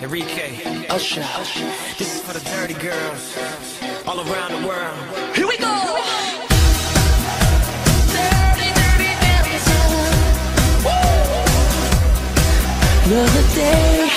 Enrique, Usher. This is for the dirty girls all around the world. Here we go! Another day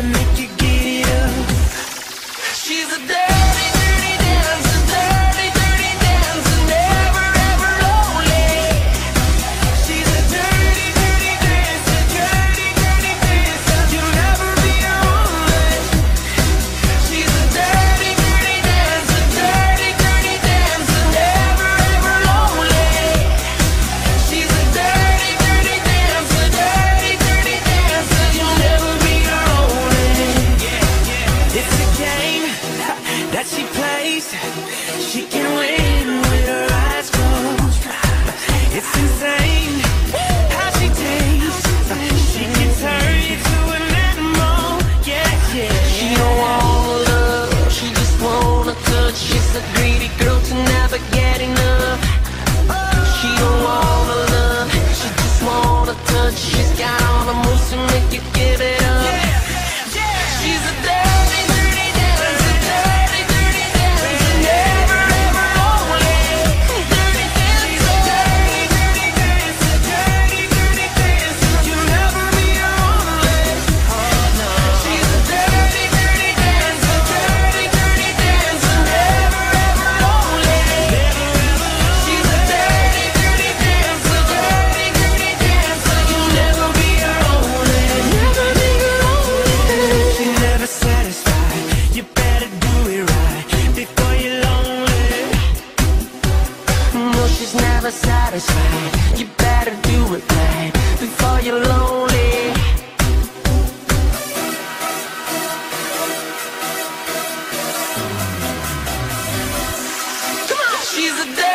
to make you giddy up. She's a she plays, she can win with her eyes closed. It's insane how she takes. She can turn you to an animal, yeah, yeah. She don't want love, she just wanna touch. She's a greedy girl to never get enough. She don't wanna love, she just wanna touch. She's got all the moves to make you give it. is never satisfied You better do it right Before you're lonely Come on! She's a